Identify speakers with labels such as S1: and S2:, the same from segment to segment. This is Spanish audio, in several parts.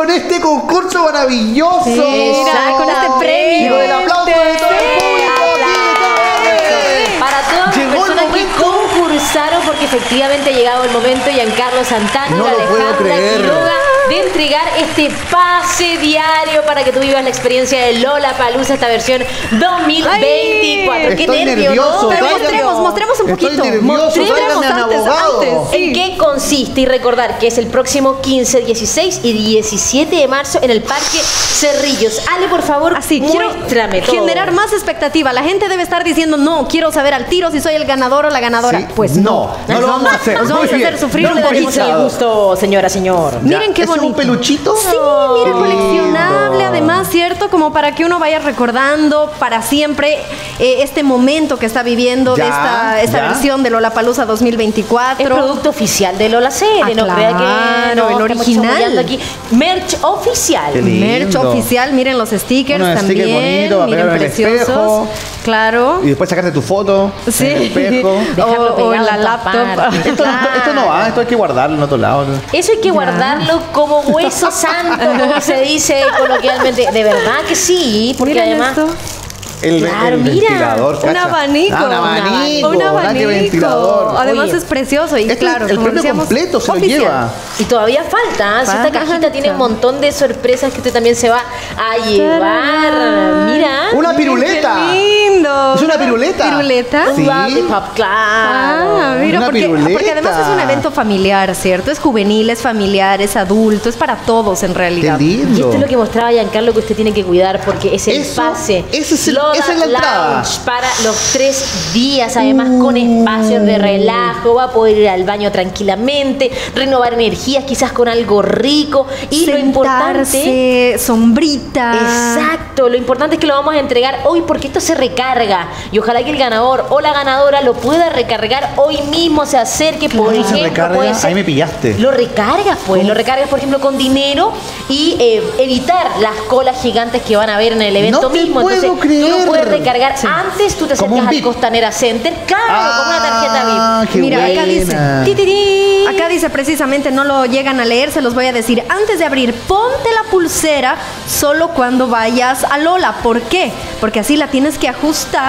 S1: con este concurso maravilloso.
S2: Mira, con este premio.
S1: Y con el aplauso de todo el público.
S3: Para todas las
S1: Llegó el
S3: personas que
S1: momento.
S3: concursaron, porque efectivamente ha llegado el momento, Giancarlo Santana,
S1: No
S3: Alejandra. Quiroga, de entregar este pase diario para que tú vivas la experiencia de Lola Palusa, esta versión 2024. Qué
S1: Estoy
S3: nervio,
S1: nervioso,
S3: ¿no?
S2: Pero mostremos, mostremos un
S1: Estoy
S2: poquito.
S1: nervioso,
S2: Mostremos antes,
S1: abogado.
S2: antes, sí.
S3: ¿En qué consiste? Y recordar que es el próximo 15, 16 y 17 de marzo en el Parque Cerrillos. Ale, por favor,
S2: Así, quiero
S3: muéstrame todo.
S2: generar más expectativa. La gente debe estar diciendo, no, quiero saber al tiro si soy el ganador o la ganadora.
S1: Sí,
S2: Pues
S1: no,
S2: no.
S1: no lo vamos a hacer.
S2: Nos vamos
S1: Muy
S2: a hacer
S1: bien.
S2: sufrir,
S1: No
S3: el gusto, señora, señor.
S2: Miren qué
S1: ¿Es un peluchito?
S2: Sí, mira, coleccionable además, ¿cierto? Como para que uno vaya recordando para siempre eh, este momento que está viviendo de esta, esta versión de Lollapalooza
S3: Es
S2: 2024.
S3: producto oficial de Lola Cele,
S2: Ah,
S3: no crea que
S2: claro,
S3: no,
S2: el original.
S3: aquí. Merch oficial.
S2: Merch oficial, miren los stickers también, miren
S1: el
S2: preciosos. Claro.
S1: Y después sacarte tu foto
S2: Sí.
S1: en el espejo.
S3: Dejarlo
S2: O, o en
S3: pegado
S2: la laptop.
S1: Esto, no- esto no va, esto hay que guardarlo en otro lado.
S3: Eso hay que guardarlo como hueso santo, como se dice coloquialmente. De verdad que sí, porque
S2: Miren
S3: además
S2: esto.
S1: El,
S3: Claro,
S1: el
S3: mira,
S1: ventilador,
S2: Un abanico.
S1: Ah, un abanico.
S2: Un abanico.
S1: ventilador.
S2: Además
S3: Oye,
S2: es precioso y
S1: Este,
S2: claro,
S1: el
S2: como
S1: premio
S2: decíamos,
S1: completo se lo lleva.
S3: Y todavía falta, ¿eh? Si esta
S2: Falta.
S3: cajita tiene un montón de sorpresas que usted también se va a llevar. Mira.
S1: Una piruleta. ¿Es una piruleta?
S2: ¿Piruleta?
S3: Un
S1: Sí.
S3: lollipop, claro.
S2: Ah, mira,
S1: Una
S2: porque,
S1: piruleta.
S2: porque además es un evento familiar, ¿cierto? Es juvenil, es familiar, es adulto, es para todos en
S1: Qué
S2: realidad.
S3: Y esto es lo que mostraba Giancarlo que usted tiene que cuidar porque es el
S1: Eso,
S3: pase.
S1: ese es el-
S3: Lola
S1: esa es la entrada.
S3: Lounge para los tres días, además con espacios de relajo, va a poder ir al baño tranquilamente, renovar energías, quizás con algo rico. Y lo importante.
S2: Sombrita.
S3: Exacto, lo importante es que lo vamos a entregar hoy porque esto se recarga y ojalá que el ganador o la ganadora lo pueda recargar hoy mismo, se acerque, por
S1: ¿Cómo se
S3: ejemplo,
S1: recarga?
S3: puede ser-
S1: Ahí me pillaste.
S3: Lo recargas, pues, lo recargas, por ejemplo, con dinero y eh, evitar las colas gigantes que van a ver en el evento
S1: No te
S3: mismo.
S1: puedo
S3: Entonces, tú
S1: creer.
S3: lo puedes recargar antes, tú te acercas al. Costanera Center, claro, como una tarjeta
S1: Ah,
S3: VIP.
S1: qué
S2: Mira, acá dice,
S1: buena.
S2: ti, ti, ti. acá dice precisamente, no lo llegan a leer, se los voy a decir. Antes de abrir, ponte la pulsera solo cuando vayas a Lola. ¿Por qué? Porque así la tienes que ajustar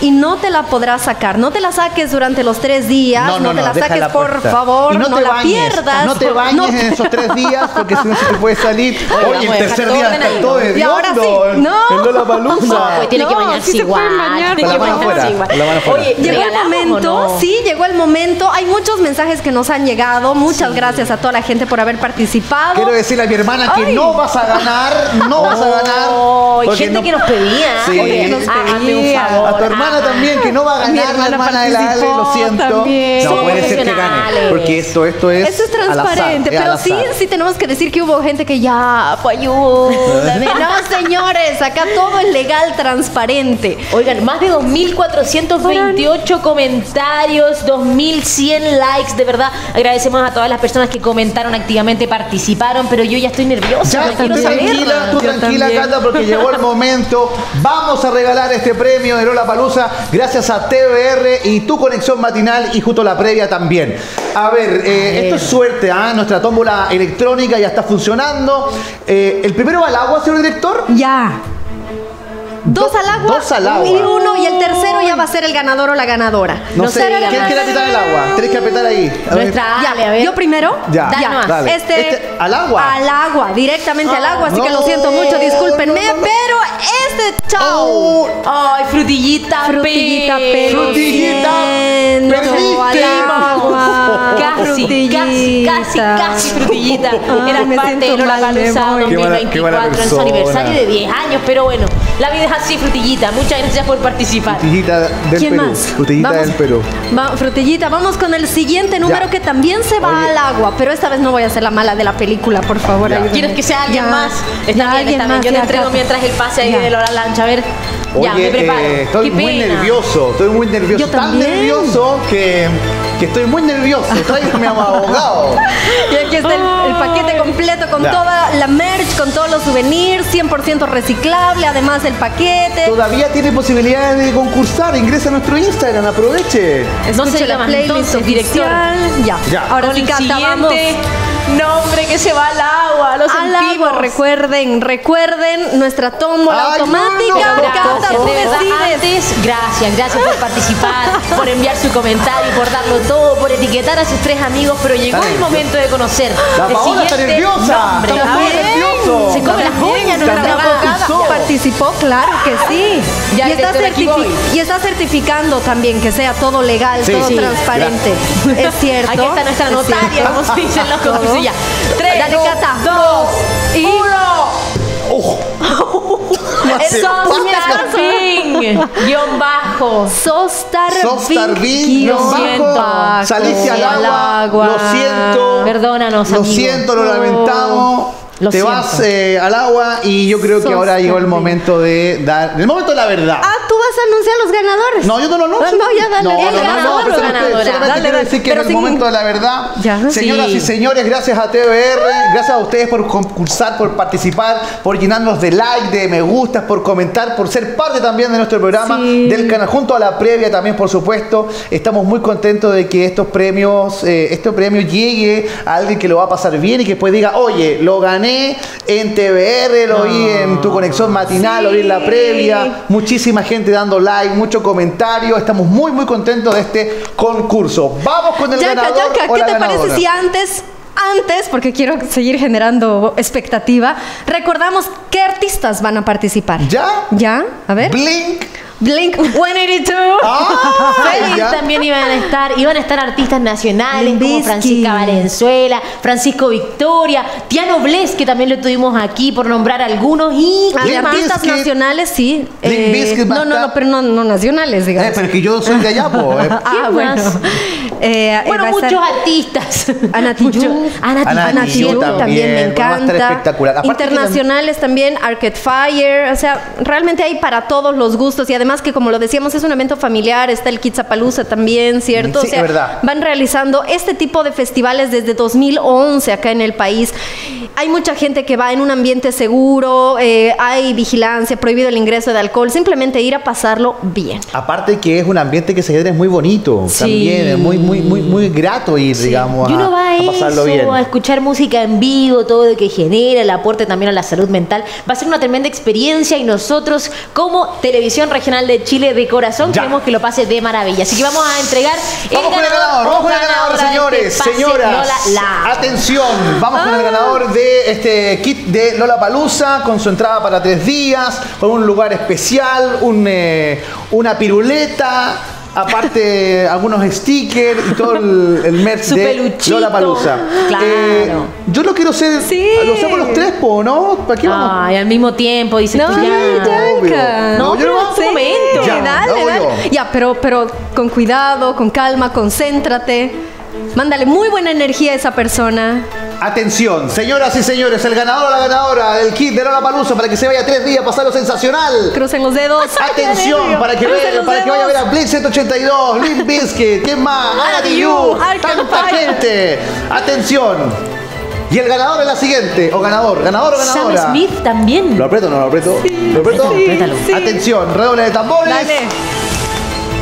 S2: y no te la podrás sacar. No te la saques durante los tres días, no, te la saques, por favor,
S1: Y
S2: no,
S1: no, te
S2: la
S1: bañes,
S2: pierdas.
S1: No te bañes
S2: No.
S1: en esos tres días porque si no se te puede salir.
S3: Oye,
S1: el tercer día está todo de
S2: Y ahora sí, no.
S1: En Lollapalooza.
S3: No, tiene que
S2: No,
S3: bañarse
S2: sí se pueden
S3: igual.
S2: bañar.
S3: tiene que bañarse igual. Oye,
S2: Llegó el
S3: ¿regalamos o
S2: momento, sí, llegó el momento. Hay muchos mensajes que nos han llegado. Muchas gracias a toda la gente por haber participado.
S1: Quiero decirle a mi hermana que
S2: Ay.
S1: no vas a ganar, no vas a ganar.
S3: Gente
S1: no-
S3: que nos pedía.
S1: Sí.
S3: Oye,
S1: Que nos
S2: pedía.
S1: A tu hermana también, que no va a
S2: Mi
S1: ganar la
S2: hermana
S1: de la Ale, lo siento.
S2: también.
S1: No puede ser que gane. Porque esto, esto es.
S2: Esto es
S1: al azar,
S2: transparente,
S1: es al
S2: pero sí, sí tenemos que decir que hubo gente que ya, pues ayúdame. No, señores, acá todo es legal, transparente.
S3: Oigan, más de 2.428 comentarios, 2.100 likes, de verdad. Agradecemos a todas las personas que comentaron activamente, participaron, pero yo ya estoy nerviosa.
S1: Ya,
S3: no
S1: tranquila, tú tranquila. Cata, porque llegó el momento. Vamos a regalar este premio de Lola Palusa gracias a TVR y tu conexión matinal y justo la previa también. A ver, eh, esto es suerte, ¿ah? Nuestra tómbola electrónica ya está funcionando. Eh, ¿El primero va al agua, señor director?
S2: Ya. Dos
S1: Do-
S2: al agua.
S1: dos al agua.
S2: Y uno, y el tercero ya va a ser el ganador o la ganadora.
S1: No,
S3: No
S1: sé, ¿quién quiere apretar el agua? Tienes que apretar ahí. A ver.
S3: Nuestra
S2: Ya,
S3: Ale, a ver.
S2: ¿Yo primero?
S1: Ya,
S3: Dale nomás.
S1: dale.
S2: Este,
S1: Este, ¿al agua?
S2: Al agua, directamente al agua, así que lo siento mucho, discúlpenme,
S1: no, no, no.
S2: pero este, chao.
S1: Oh,
S3: Ay, frutillita,
S2: Frutillita,
S1: Frutillita,
S2: al agua.
S3: Casi, casi,
S2: Frutillita.
S3: casi, casi frutillita.
S2: Ay,
S3: Era
S2: me
S3: parte de Lola Palusa
S2: voy.
S1: Qué mala- qué mala
S3: 2024 en su aniversario de 10 años, pero bueno, la vida es así, frutillita. Muchas gracias por participar.
S1: Frutillita del
S2: ¿Quién
S1: Perú.
S2: más?
S1: Frutillita
S2: Vamos-
S1: del Perú.
S2: Va- frutillita, vamos con el siguiente número
S1: Ya.
S2: que también se va
S1: Oye.
S2: al agua, pero esta vez no voy a ser la mala de la película, por favor.
S3: ¿Quieres que sea alguien
S2: Ya.
S3: más?
S2: Ya,
S3: Está bien,
S2: alguien
S3: está bien.
S2: más,
S3: Yo te entrego mientras el pase ahí
S2: Ya.
S3: de Lola Lancha. A ver, ya, me preparo.
S1: eh, estoy
S3: Qué
S1: muy
S3: pena.
S1: nervioso, estoy muy nervioso.
S2: Yo
S1: Tan
S2: también.
S1: nervioso que, que estoy muy nervioso. Tráigame a mi abogado.
S2: Y aquí está el, el paquete completo con
S1: Ya.
S2: toda la merch, con todos los souvenirs, 100% reciclable, además el paquete.
S1: Todavía tiene posibilidades de concursar. Ingresa a nuestro Instagram, aproveche.
S3: No se
S2: Escuche
S3: diga
S2: la
S3: más,
S2: playlist
S3: entonces, director.
S2: Ya.
S1: Ya.
S2: Ahora sí,
S3: el
S2: Cata, vamos.
S3: Siguiente nombre que se va al agua. Lo
S2: Al
S3: sentimos.
S2: agua, recuerden, recuerden nuestra tómbola
S1: Ay,
S2: automática.
S1: no, no,
S2: Cata,
S3: Gracias,
S2: tú
S3: de verdad.
S2: decides.
S3: Antes, gracias, gracias por participar, por enviar su comentario, por darlo todo, por etiquetar a sus tres amigos, pero llegó el momento de conocer
S1: La
S3: el
S1: Paola está
S3: siguiente
S1: nerviosa.
S3: nombre.
S1: Estamos
S3: A
S1: muy
S3: ver,
S1: nerviosos.
S3: Se come las uñas
S2: nuestra participó, claro que sí.
S3: Ya,
S2: y, está y certificando también que sea todo legal,
S1: Sí,
S2: todo
S1: sí.
S2: transparente. Es cierto.
S3: Aquí está nuestra
S2: es
S3: notaria, como dicen los. Ya. Tres,
S2: Dale, Cata.
S3: dos,
S2: y
S1: Ojo.
S3: Sostarfin, guion bajo.
S2: Sostar
S1: Sostar
S2: Vic,
S1: Vic,
S3: guion
S2: bajo.
S1: Saliste al agua, lo siento.
S3: Perdónanos,
S1: Lo
S3: amigo.
S1: siento, lo lamentamos.
S3: Lo
S1: Te
S3: siento.
S1: vas eh, al agua y yo creo que ahora llegó el momento de dar. El momento de la verdad.
S2: Ah, vas a anunciar los ganadores.
S1: No, yo no lo anuncio.
S2: No, ya dale.
S1: No,
S2: El
S1: no, no,
S2: ganador
S1: no,
S3: ganadora.
S1: solamente
S2: Dale,
S1: quiero decir que
S2: Pero
S1: en el momento de la verdad,
S2: Ya.
S1: señoras
S3: Sí.
S1: y señores, gracias a TVR, gracias a ustedes por concursar, por participar, por llenarnos de like, de me gustas, por comentar, por ser parte también de nuestro programa,
S2: Sí.
S1: del canal, junto a la previa también, por supuesto. Estamos muy contentos de que estos premios, eh, este premio llegue a alguien que lo va a pasar bien y que después diga, oye, lo gané en TVR, lo vi en tu conexión matinal, lo vi en la previa, muchísima gente dando like, mucho comentario. Estamos muy, muy contentos de este concurso. Vamos con el
S2: Yaca,
S1: ganador o
S2: ¿qué
S1: la
S2: te
S1: ganadora.
S2: parece si antes, antes, porque quiero seguir generando expectativa, recordamos qué artistas van a participar?
S1: ¿Ya?
S2: ¿Ya? A ver.
S1: Blink.
S2: Blink 182.
S1: Ah, ya.
S3: también iban a estar, iban a estar artistas nacionales
S2: Limp
S3: como. Francisca Valenzuela, Francisco Victoria, Tiano Bles, que también lo tuvimos aquí por nombrar algunos, y
S2: Ah, artistas nacionales, sí.
S1: A
S2: no, no, no, pero no, no nacionales,
S1: Eh,
S2: digamos.
S1: pero es que yo soy de allá, po. eh.
S2: ah,
S3: ¿Quién
S2: bueno. Eh,
S3: Bueno,
S2: estar
S3: muchos artistas.
S2: Ana
S3: Muchos-
S2: Tijoux.
S3: Ana Tijoux.
S1: Ana
S2: Ana
S1: Tijoux
S2: Tijoux
S1: también,
S2: también, me encanta. Internacionales también, Arcade Fire. O sea, realmente hay para todos los gustos. Y además que, como lo decíamos, es un evento familiar. Está el Kitzapalooza también, ¿cierto?
S1: Sí,
S2: o sea,
S1: es verdad.
S2: van realizando este tipo de festivales desde 2011 acá en el país. Hay mucha gente que va en un ambiente seguro, eh, hay vigilancia, prohibido el ingreso de alcohol. Simplemente ir a pasarlo bien.
S1: Aparte que es un ambiente que se genera es muy bonito.
S3: Sí.
S1: También es muy, muy, muy, muy grato ir, digamos,
S3: Y uno
S1: a,
S3: va a,
S1: a pasarlo
S3: eso,
S1: bien.
S3: a escuchar música en vivo, todo lo que genera, el aporte también a la salud mental. Va a ser una tremenda experiencia y nosotros, como Televisión Regional de Chile de Corazón,
S1: Ya.
S3: queremos que lo pase de maravilla. Así que vamos a entregar
S1: Vamos con el ganador, vamos con el ganador, señores, señoras.
S3: Lola La.
S1: Atención, vamos con el
S2: Ah.
S1: ganador de este kit de Lola Palusa con su entrada para tres días, con un lugar especial, un, eh, una piruleta. Aparte, algunos stickers y todo el, el merch
S3: Su
S1: de
S3: peluchito.
S1: Lola Palusa.
S3: Claro.
S1: yo lo quiero hacer.
S2: Sí.
S1: Lo hacemos los tres, po, ¿no? ¿Para qué vamos?
S3: Ay, al mismo tiempo, dice
S2: No,
S3: tú ya. No,
S1: yo
S3: pero
S1: no-
S3: vamos un momento.
S1: Ya,
S2: dale, dale. Ya, pero, pero con cuidado, con calma, concéntrate. Mándale muy buena energía a esa persona.
S1: Atención, señoras y señores, el ganador o la ganadora del kit de Lola Palusa para que se vaya tres días a pasarlo sensacional.
S2: Crucen los dedos.
S1: Atención, para que,
S2: los
S1: para que vaya a ver a Blitz 182, Limp Bizkit, ¿quién más?
S2: Arcade
S1: tanta gente. Atención. Y el ganador es la siguiente, o ganador, ganador o
S3: Sam
S1: ganadora.
S3: Smith también.
S1: ¿Lo aprieto o no lo aprieto? ¿Lo aprieto?
S3: Sí, Apriétalo.
S2: sí.
S1: Atención, redoble de tambores.
S2: Dale.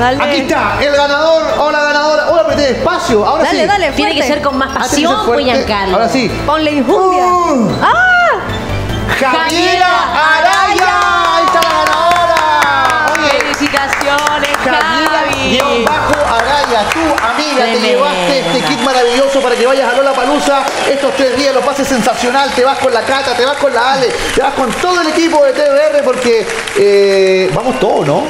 S2: Dale.
S1: Aquí está, el ganador o la ganadora. Ahora apreté despacio, ahora
S2: Dale,
S1: sí.
S2: dale,
S3: Tiene que ser con más pasión, Giancarlo.
S1: Ahora sí.
S2: Ponle injundia.
S1: Uh.
S2: ¡Ah!
S1: Javiera Araya. Ahí está la ganadora. Oye,
S3: Felicitaciones,
S1: Javiera
S3: Javi.
S1: guion bajo Araya, tu amiga, te llevaste este kit maravilloso para que vayas a Lola Palusa estos tres días, lo pases sensacional, te vas con la Cata, te vas con la Ale, te vas con todo el equipo de TVR porque eh, vamos todos, ¿no?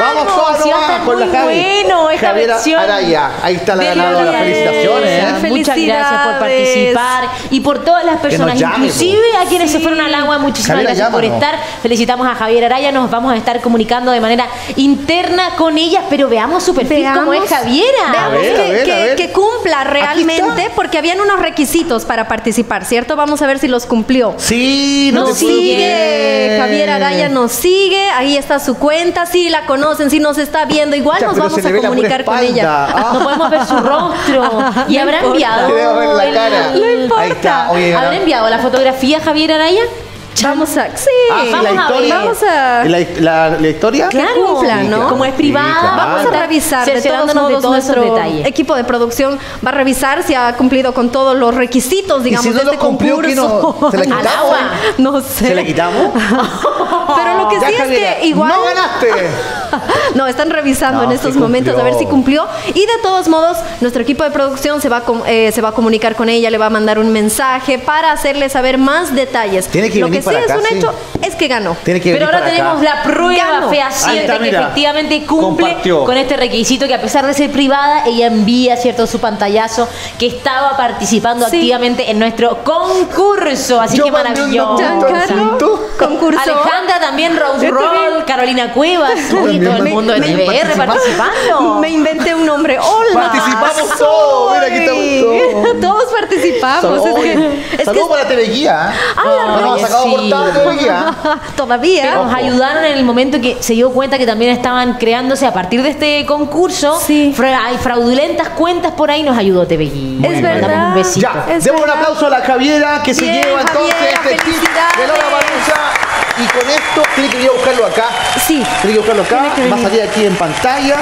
S3: Vamos,
S1: todos
S3: sí va a
S1: nomás
S3: estar
S1: con la Javi.
S3: bueno esta
S1: Javiera
S3: versión.
S1: Araya, ahí está la
S3: de
S1: ganadora,
S3: Lola
S1: felicitaciones. ¿eh?
S3: Muchas gracias por participar y por todas las personas,
S1: llame,
S3: inclusive a quienes se fueron al agua, muchísimas
S1: Javiera,
S3: gracias por estar. Felicitamos a Javier Araya, nos vamos a estar comunicando de manera interna con ellas, pero veamos su perfil como es Javiera.
S1: A
S2: Veamos
S1: ver,
S2: que,
S1: a ver,
S2: que-
S1: a ver.
S2: que cumpla realmente, porque habían unos requisitos para participar, ¿cierto? Vamos a ver si los cumplió.
S1: Sí, no
S2: Nos sigue. Javier Araya nos sigue, ahí está su cuenta, sí la conocen, sí nos está viendo, igual nos vamos a comunicar con ella.
S1: Ah.
S3: No podemos ver su rostro. Y
S2: No
S3: habrá
S2: importa.
S3: enviado.
S2: No importa.
S1: Ahí está. Oye,
S3: ¿Habrá enviado la fotografía Javier Araya?
S2: Vamos a. Sí.
S1: Ah,
S3: Vamos
S1: la
S3: a
S1: historia.
S3: ver.
S2: Vamos a-
S1: La, la- la historia?
S2: Que cumplan, ¿no?
S3: Como es
S1: Sí,
S3: privada,
S1: claro.
S2: Vamos a revisar de todos modos
S3: de todos
S2: nuestro
S3: detalles.
S2: equipo de producción va a revisar si ha cumplido con todos los requisitos, digamos,
S1: si no
S2: de este
S1: lo cumplió, ¿qué no?
S2: concurso.
S1: ¿Se la
S3: Al
S1: quitamos?
S3: agua.
S2: No sé.
S1: ¿Se la quitamos?
S2: Pero lo que
S1: Ya,
S2: sí es que igual
S1: ¡No ganaste!
S2: No, están revisando
S1: No,
S2: en estos
S1: sí
S2: momentos a ver si
S1: cumplió.
S2: Y de todos modos, nuestro equipo de producción se va, a com- eh, se va a comunicar con ella, le va a mandar un mensaje para hacerle saber más detalles.
S1: Tiene que
S2: Lo
S1: venir
S2: que sí es un
S1: sí.
S2: hecho es que ganó.
S1: Tiene que
S3: Pero ahora tenemos
S1: acá.
S3: la prueba fehaciente que efectivamente cumple
S1: Compartió.
S3: con este requisito que a pesar de ser privada, ella envía, ¿cierto?, su pantallazo que estaba participando
S2: Sí.
S3: activamente en nuestro concurso. Así
S1: Yo
S3: que maravilloso.
S2: concurso.
S3: Alejandra también, Rose
S2: también.
S3: Roll, Carolina Cuevas,
S1: también
S3: todo el mundo de TVR participando.
S2: Me inventé un nombre. Hola.
S1: Participamos todos. Mira, aquí estamos todos.
S2: Todos participamos. Es que
S1: Saludos para TV Guía. ¿eh?
S2: Ah,
S1: nos ha
S3: oye,
S1: sacado
S3: sí.
S1: portada de TV Guía.
S2: todavía.
S3: Nos ayudaron en el momento que se dio cuenta que también estaban creándose a partir de este concurso.
S2: Sí.
S3: fra- hay fraudulentas cuentas por ahí, nos ayudó TV Guía.
S2: Es verdad.
S3: Un besito.
S1: Ya, demos un aplauso a la Javiera que se lleva entonces
S2: Javiera,
S1: este kit de. Lola Palusa. Y con esto, tiene que ir a buscarlo acá.
S2: Sí.
S1: Tiene que buscarlo acá. Va a salir aquí en pantalla.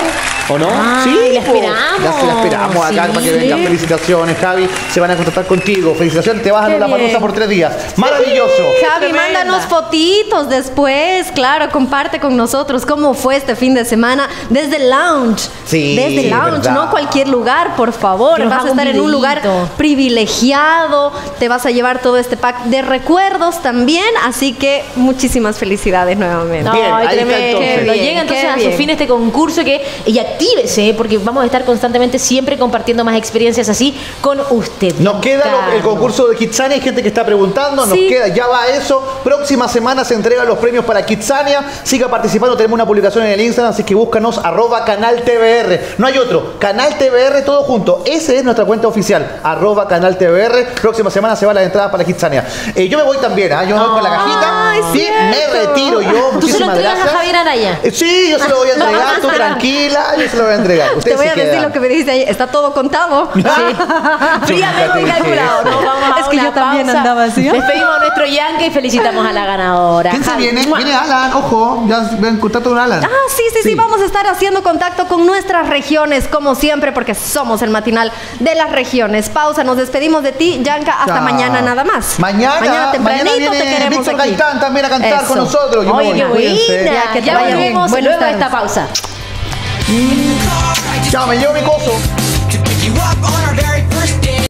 S1: ¿O no?
S3: Ay, la
S1: po.
S3: esperamos.
S1: Ya se la esperamos acá
S3: Sí.
S1: para que venga. Felicitaciones, Javi. Se van a contactar contigo. Felicitaciones, te vas a
S2: Qué
S1: Lola
S2: bien.
S1: Palusa por tres días. Maravilloso.
S2: Javi,
S3: Tremenda.
S2: mándanos fotitos después. Claro, comparte con nosotros cómo fue este fin de semana desde el lounge.
S1: Sí,
S2: Desde el lounge,
S1: verdad.
S2: no cualquier lugar, por favor.
S3: Nos
S2: Vas a estar en un lugar privilegiado. Te vas a llevar todo este pack de recuerdos también. Así que muchísimas felicidades nuevamente.
S1: Bien,
S3: ay,
S1: ahí está
S3: tremendo.
S1: entonces.
S3: Cuando
S2: Qué bien,
S3: llega entonces
S2: qué
S3: a su fin este concurso que y actívese porque vamos a estar constantemente siempre compartiendo más experiencias así con usted.
S1: Nos queda el concurso de Kitsania, hay gente que está preguntando, nos
S2: Sí.
S1: queda, ya va eso. Próxima semana se entregan los premios para Kitsania. Siga participando, tenemos una publicación en el Instagram, así que búscanos arroba canal TVR. No hay otro, canal TVR todo junto. Esa es nuestra cuenta oficial, arroba canal TVR. Próxima semana se van las entradas para Kitsania. Eh, yo me voy también, ¿ah? yo me voy con la cajita. Y me
S2: cierto.
S1: retiro yo.
S3: ¿Tú se lo
S1: Muchísimas
S3: entregas
S1: gracias.
S3: a Javier Araya?
S1: Eh, Sí, yo se lo voy a entregar, tú tranquila, yo se lo voy a entregar.
S2: Te
S1: Ustedes
S2: voy a decir lo que me dijiste ahí. Está todo contado.
S3: Fríamente
S1: Nunca te
S3: calculado. Nos vamos a
S2: Es que yo también
S3: pausa.
S2: andaba así.
S3: Despedimos a nuestro Yankee y felicitamos a la ganadora.
S1: ¿Quién se viene? Viene Alan, ojo, ya ven contacto con Alan.
S2: Ah, sí, sí, sí, vamos a estar haciendo contacto con nuestras regiones, como siempre, porque somos el matinal de las regiones. Pausa, nos despedimos de ti, Yanka, hasta
S1: Chao.
S2: mañana nada más.
S1: Mañana, mañana,
S2: tempranito
S1: viene
S2: te queremos
S1: Víctor
S2: aquí.
S1: Gaitán también a cantar con nosotros. Yo me
S3: Oye,
S1: voy,
S3: qué
S1: cuídense.
S3: buena.
S2: Ya, que te
S3: Ya
S2: vaya bien.
S3: volvemos
S2: Buenas
S3: luego de
S2: tardes.
S3: esta pausa.
S1: Chao, me llevo mi coso.